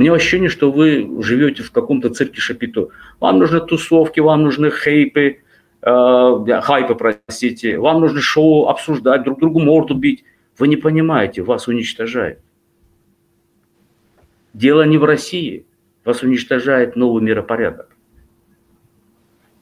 Мне ощущение, что вы живете в каком-то цирке Шапито. Вам нужны тусовки, вам нужны хейпы, э, хайпы, простите, вам нужно шоу обсуждать, друг другу морду бить. Вы не понимаете, вас уничтожает. Дело не в России, вас уничтожает новый миропорядок.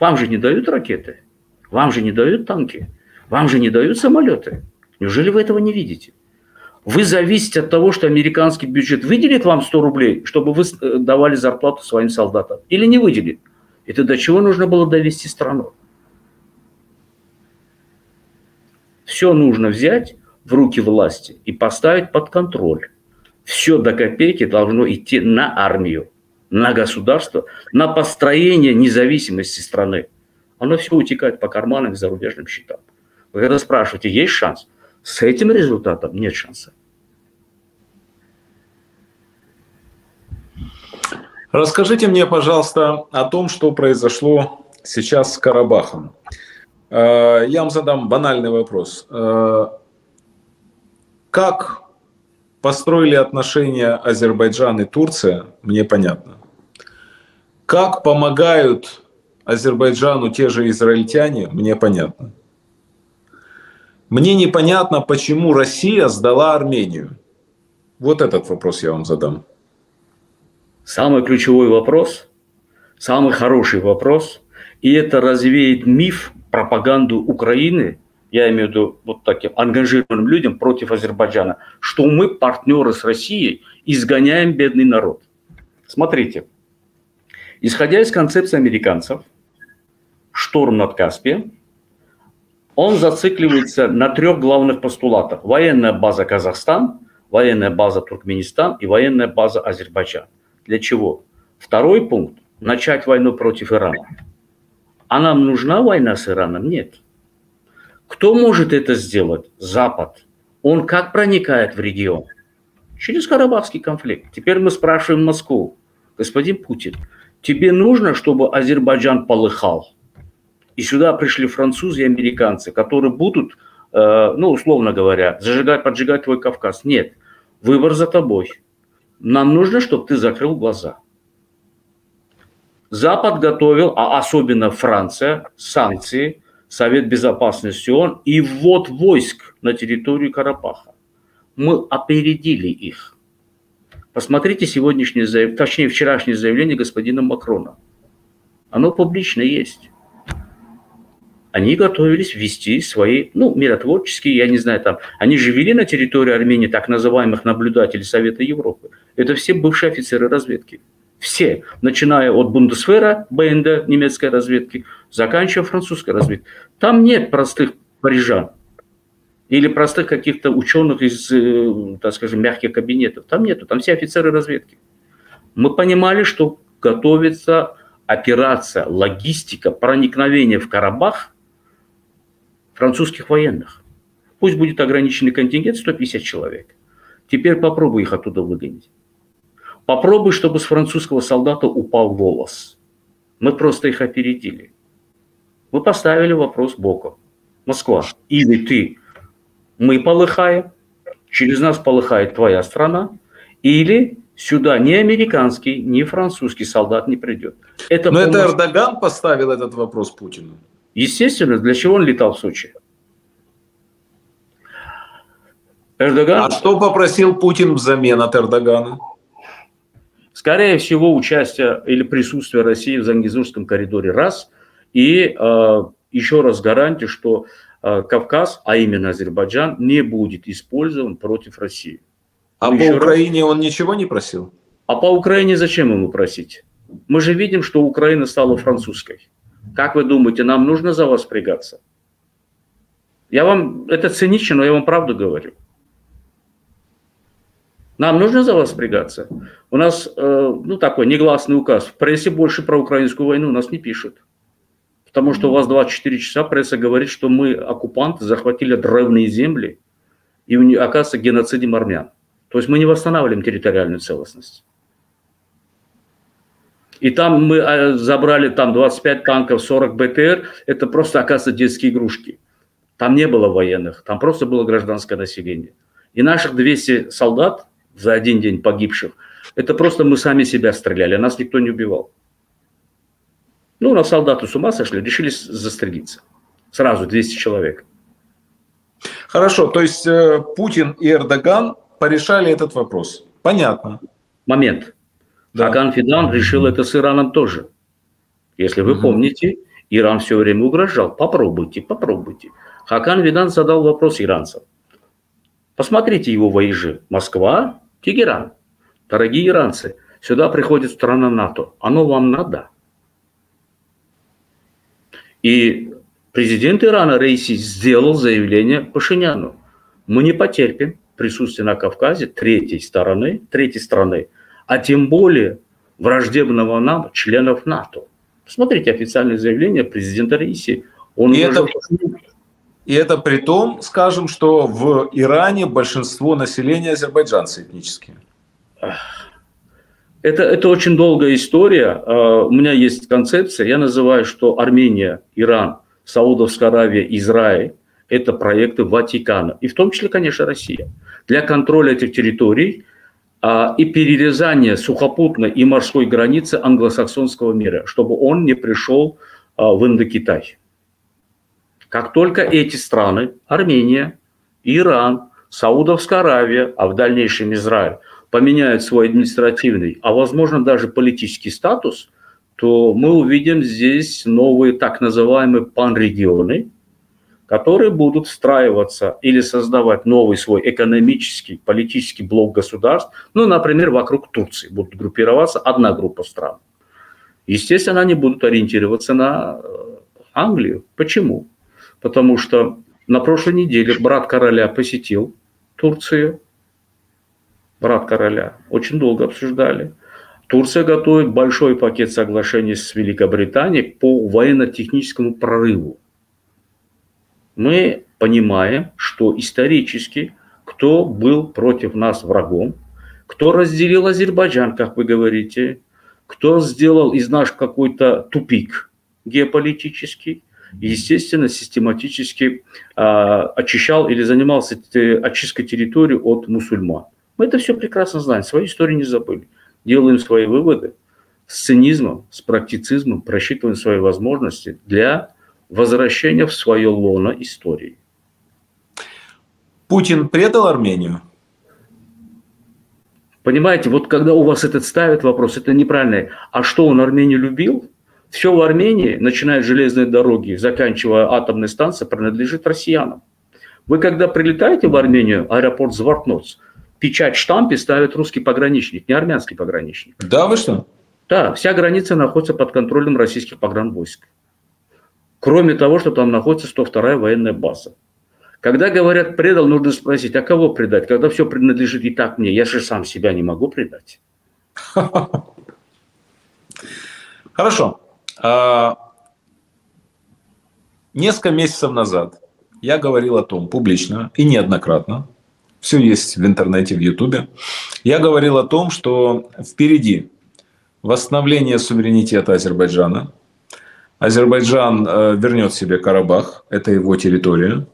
Вам же не дают ракеты, вам же не дают танки, вам же не дают самолеты. Неужели вы этого не видите? Вы зависите от того, что американский бюджет выделит вам 100 рублей, чтобы вы э, давали зарплату своим солдатам, или не выделит. Это до чего нужно было довести страну? Все нужно взять в руки власти и поставить под контроль. Все до копейки должно идти на армию, на государство, на построение независимости страны. Оно все утекает по карманам и зарубежным счетам. Вы когда спрашиваете, есть шанс? С этим результатом нет шанса. Расскажите мне, пожалуйста, о том, что произошло сейчас с Карабахом. Э, я вам задам банальный вопрос. Э, как построили отношения Азербайджан и Турция, мне понятно. Как помогают Азербайджану те же израильтяне, мне понятно. Мне непонятно, почему Россия сдала Армению. Вот этот вопрос я вам задам. Самый ключевой вопрос, самый хороший вопрос, и это развеет миф, пропаганду Украины, я имею в виду вот таким ангажированным людям против Азербайджана, что мы партнеры с Россией изгоняем бедный народ. Смотрите, исходя из концепции американцев, шторм над Каспием, он зацикливается на трех главных постулатах. Военная база Казахстан, военная база Туркменистан и военная база Азербайджан. Для чего? Второй пункт – начать войну против Ирана. А нам нужна война с Ираном? Нет. Кто может это сделать? Запад. Он как проникает в регион? Через Карабахский конфликт. Теперь мы спрашиваем Москву. Господин Путин, тебе нужно, чтобы Азербайджан полыхал? И сюда пришли французы и американцы, которые будут, э, ну, условно говоря, зажигать, поджигать твой Кавказ. Нет, выбор за тобой. Нам нужно, чтобы ты закрыл глаза. Запад готовил, а особенно Франция, санкции, Совет Безопасности ООН и ввод войск на территорию Карабаха. Мы опередили их. Посмотрите сегодняшнее, точнее вчерашнее заявление господина Макрона. Оно публично есть они готовились ввести свои, ну, миротворческие, я не знаю, там, они же вели на территории Армении так называемых наблюдателей Совета Европы. Это все бывшие офицеры разведки. Все, начиная от Бундесвера, БНД, немецкой разведки, заканчивая французской разведкой. Там нет простых парижан или простых каких-то ученых из, э, так скажем, мягких кабинетов. Там нету, там все офицеры разведки. Мы понимали, что готовится операция, логистика, проникновение в Карабах французских военных. Пусть будет ограниченный контингент 150 человек. Теперь попробуй их оттуда выгонить. Попробуй, чтобы с французского солдата упал волос. Мы просто их опередили. Мы поставили вопрос боком. Москва, или ты, мы полыхаем, через нас полыхает твоя страна, или сюда ни американский, ни французский солдат не придет. Это Но полностью... это Эрдоган поставил этот вопрос Путину. Естественно, для чего он летал в Сочи? Эрдоган... А что попросил Путин взамен от Эрдогана? Скорее всего, участие или присутствие России в Зангизурском коридоре раз. И э, еще раз гарантия, что э, Кавказ, а именно Азербайджан, не будет использован против России. А еще по Украине раз... он ничего не просил? А по Украине зачем ему просить? Мы же видим, что Украина стала французской. Как вы думаете, нам нужно за вас впрягаться? Я вам, это цинично, но я вам правду говорю. Нам нужно за вас впрягаться. У нас, э, ну, такой негласный указ. В прессе больше про украинскую войну нас не пишут. Потому что у вас 24 часа пресса говорит, что мы, оккупанты, захватили древние земли и, оказывается, геноцидим армян. То есть мы не восстанавливаем территориальную целостность. И там мы а, забрали там 25 танков, 40 БТР. Это просто, оказывается, детские игрушки. Там не было военных, там просто было гражданское население. И наших 200 солдат за один день погибших, Это просто мы сами себя стреляли, нас никто не убивал. Ну, на солдаты с ума сошли, решили застрелиться. Сразу 200 человек. Хорошо, то есть э, Путин и Эрдоган порешали этот вопрос. Понятно. Момент. Да. Хакан Фидан решил это с Ираном тоже. Если вы угу. помните, Иран все время угрожал. Попробуйте, попробуйте. Хакан Видан задал вопрос иранцам. Посмотрите его воежи. Москва, Тегеран. Дорогие иранцы, сюда приходит страна НАТО. Оно вам надо. И президент Ирана Рейси сделал заявление Пашиняну. Мы не потерпим присутствие на Кавказе третьей стороны, третьей страны, а тем более враждебного нам членов НАТО. Посмотрите официальное заявление президента Рейси. Он и, это, и это при том, скажем, что в Иране большинство населения азербайджанцы этнические. Это, это очень долгая история. А, у меня есть концепция. Я называю, что Армения, Иран, Саудовская Аравия, Израиль – это проекты Ватикана. И в том числе, конечно, Россия. Для контроля этих территорий и перерезания сухопутной и морской границы англосаксонского мира, чтобы он не пришел а, в Индокитай. Как только эти страны, Армения, Иран, Саудовская Аравия, а в дальнейшем Израиль, поменяют свой административный, а возможно даже политический статус, то мы увидим здесь новые так называемые панрегионы, которые будут встраиваться или создавать новый свой экономический, политический блок государств, ну, например, вокруг Турции будут группироваться одна группа стран. Естественно, они будут ориентироваться на э, Англию. Почему? Потому что на прошлой неделе брат короля посетил Турцию, брат короля, очень долго обсуждали. Турция готовит большой пакет соглашений с Великобританией по военно-техническому прорыву мы понимаем, что исторически кто был против нас врагом, кто разделил Азербайджан, как вы говорите, кто сделал из нас какой-то тупик геополитический, естественно, систематически э, очищал или занимался очисткой территории от мусульман. Мы это все прекрасно знаем, свою историю не забыли. Делаем свои выводы с цинизмом, с практицизмом, просчитываем свои возможности для возвращения в свое лоно истории. Путин предал Армению? Понимаете, вот когда у вас этот ставит вопрос, это неправильно. А что он Армению любил? Все в Армении, начиная с железной дороги, заканчивая атомной станцией, принадлежит россиянам. Вы когда прилетаете в Армению, аэропорт Звартноц, печать штампе ставит русский пограничник, не армянский пограничник. Да, вы что? Да, вся граница находится под контролем российских погранвойск. Кроме того, что там находится 102-я военная база. Когда говорят предал, нужно спросить, а кого предать? Когда все принадлежит и так мне, я же сам себя не могу предать. Хорошо. А, несколько месяцев назад я говорил о том публично и неоднократно, все есть в интернете, в Ютубе, я говорил о том, что впереди восстановление суверенитета Азербайджана – Азербайджан э, вернет себе Карабах, это его территория.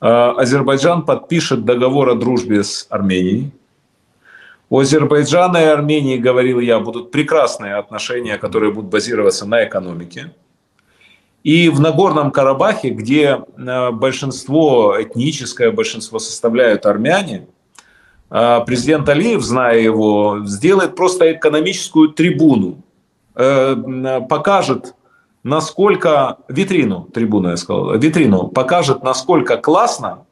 Э, Азербайджан подпишет договор о дружбе с Арменией. У Азербайджана и Армении, говорил я, будут прекрасные отношения, которые будут базироваться на экономике. И в Нагорном Карабахе, где э, большинство, этническое большинство составляют армяне, президент Алиев, зная его, сделает просто экономическую трибуну, покажет насколько витрину, трибуна я сказал, витрину покажет, насколько классно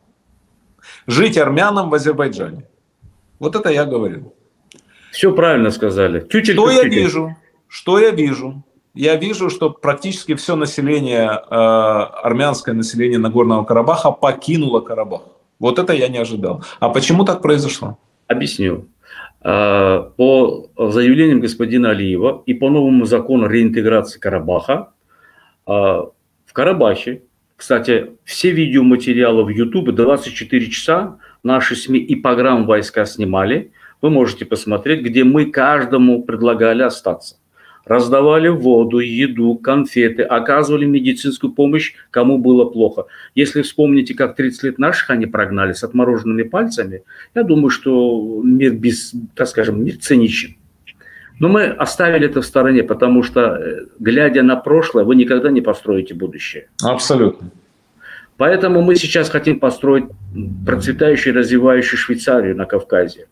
жить армянам в Азербайджане. Вот это я говорил. Все правильно сказали. Чуть-чуть, что я вижу? Что я вижу? Я вижу, что практически все население, э, армянское население Нагорного Карабаха покинуло Карабах. Вот это я не ожидал. А почему так произошло? Объясню. Э, по заявлениям господина Алиева и по новому закону реинтеграции Карабаха в Карабахе. Кстати, все видеоматериалы в YouTube 24 часа наши СМИ и программ войска снимали. Вы можете посмотреть, где мы каждому предлагали остаться. раздавали воду, еду, конфеты, оказывали медицинскую помощь, кому было плохо. Если вспомните, как 30 лет наших они прогнали с отмороженными пальцами, я думаю, что мир без, так скажем, мир циничен. Но мы оставили это в стороне, потому что, э, глядя на прошлое, вы никогда не построите будущее. Абсолютно. Поэтому мы сейчас хотим построить процветающую, развивающую Швейцарию на Кавказе.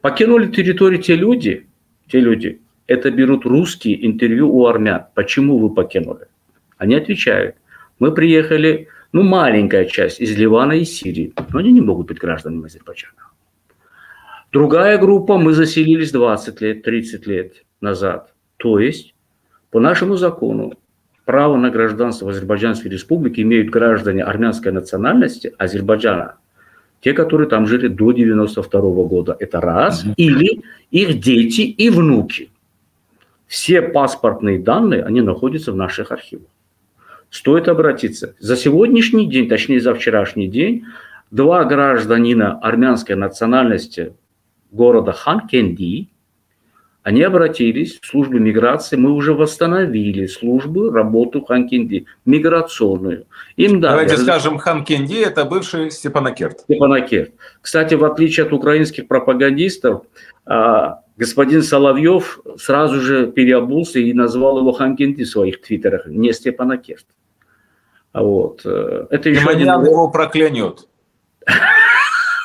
Покинули территорию те люди, те люди, это берут русские интервью у армян. Почему вы покинули? Они отвечают, мы приехали, ну, маленькая часть из Ливана и Сирии, но они не могут быть гражданами Азербайджана. Другая группа, мы заселились 20 лет, 30 лет назад. То есть, по нашему закону, право на гражданство в Азербайджанской республике имеют граждане армянской национальности Азербайджана. Те, которые там жили до 92 года. Это раз. Или их дети и внуки. Все паспортные данные, они находятся в наших архивах. Стоит обратиться. За сегодняшний день, точнее за вчерашний день, два гражданина армянской национальности города Ханкенди, они обратились в службу миграции, мы уже восстановили службу, работу Ханкенди, миграционную. Им дали... Давайте скажем, Ханкенди – это бывший Степанакерт. Степанакерт. Кстати, в отличие от украинских пропагандистов, а, господин Соловьев сразу же переобулся и назвал его Ханкенди в своих твиттерах, не Степанакерт. Вот. Э, это еще один... его проклянет.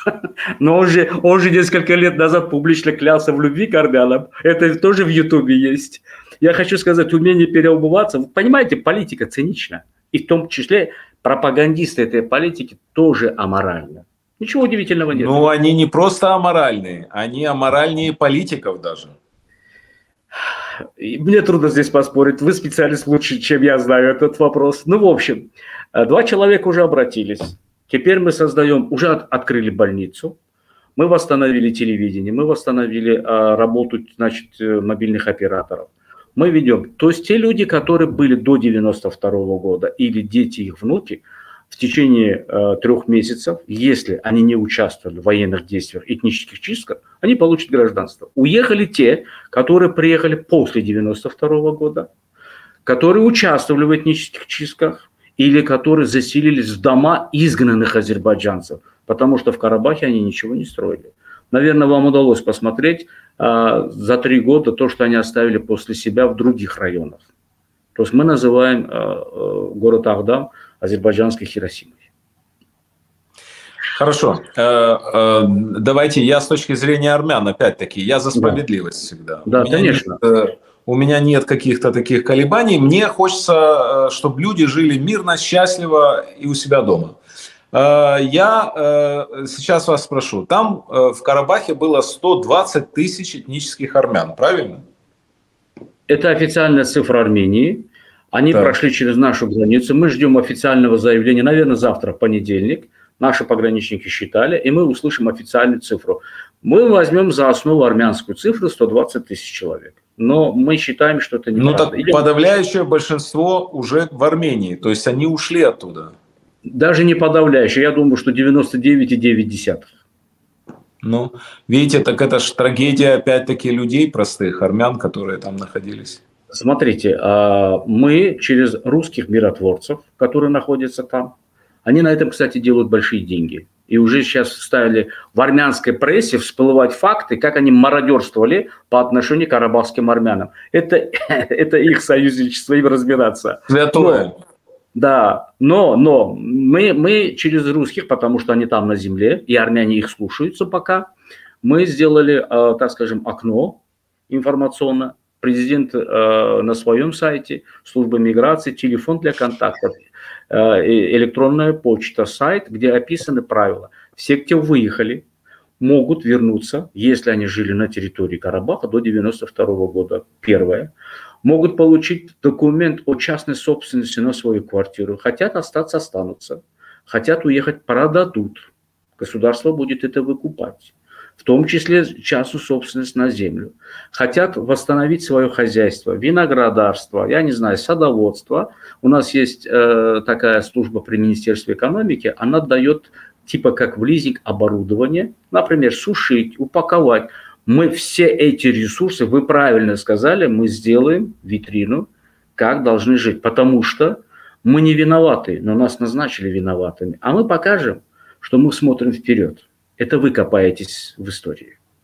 Но он же, он же несколько лет назад публично клялся в любви к армянам. Это тоже в Ютубе есть. Я хочу сказать, умение переобуваться. понимаете, политика цинична. И в том числе пропагандисты этой политики тоже аморальны. Ничего удивительного нет. Ну, они не просто аморальные, они аморальнее политиков даже. Мне трудно здесь поспорить. Вы специалист лучше, чем я знаю этот вопрос. Ну, в общем, два человека уже обратились. Теперь мы создаем, уже от, открыли больницу, мы восстановили телевидение, мы восстановили а, работу значит, э, мобильных операторов. Мы ведем, то есть те люди, которые были до 92 года или дети их внуки, в течение э, трех месяцев, если они не участвовали в военных действиях, этнических чистках, они получат гражданство. Уехали те, которые приехали после 92 года, которые участвовали в этнических чистках, или которые заселились в дома изгнанных азербайджанцев, потому что в Карабахе они ничего не строили. Наверное, вам удалось посмотреть а, за три года то, что они оставили после себя в других районах. То есть мы называем а, город Ахдам азербайджанской Хиросимой. Хорошо. Э, э, давайте я с точки зрения армян, опять-таки, я за справедливость да. всегда. Да, конечно. Нет, э, у меня нет каких-то таких колебаний. Мне хочется, э, чтобы люди жили мирно, счастливо и у себя дома. Э, я э, сейчас вас спрошу. Там в Карабахе было 120 тысяч этнических армян, правильно? Это официальная цифра Армении. Они так. прошли через нашу границу. Мы ждем официального заявления, наверное, завтра, в понедельник. Наши пограничники считали, и мы услышим официальную цифру. Мы возьмем за основу армянскую цифру 120 тысяч человек но мы считаем, что это не Ну так Или... подавляющее большинство уже в Армении, то есть они ушли оттуда. Даже не подавляющее, я думаю, что 99,9. Ну, видите, так это же трагедия опять-таки людей простых, армян, которые там находились. Смотрите, а, мы через русских миротворцев, которые находятся там, они на этом, кстати, делают большие деньги – и уже сейчас стали в армянской прессе всплывать факты, как они мародерствовали по отношению к арабским армянам. Это, это их союзничество, им разбираться. Святое. Да, но, но мы, мы через русских, потому что они там на земле, и армяне их слушаются пока, мы сделали, э, так скажем, окно информационно. Президент э, на своем сайте, служба миграции, телефон для контактов – Э, электронная почта, сайт, где описаны правила. Все, кто выехали, могут вернуться, если они жили на территории Карабаха до 92 года. Первое. Могут получить документ о частной собственности на свою квартиру. Хотят остаться, останутся. Хотят уехать, продадут. Государство будет это выкупать в том числе частную собственность на землю. Хотят восстановить свое хозяйство, виноградарство, я не знаю, садоводство. У нас есть э, такая служба при Министерстве экономики, она дает типа как в лизинг оборудование, например, сушить, упаковать. Мы все эти ресурсы, вы правильно сказали, мы сделаем витрину, как должны жить. Потому что мы не виноваты, но нас назначили виноватыми. А мы покажем, что мы смотрим вперед. Это вы копаетесь в истории.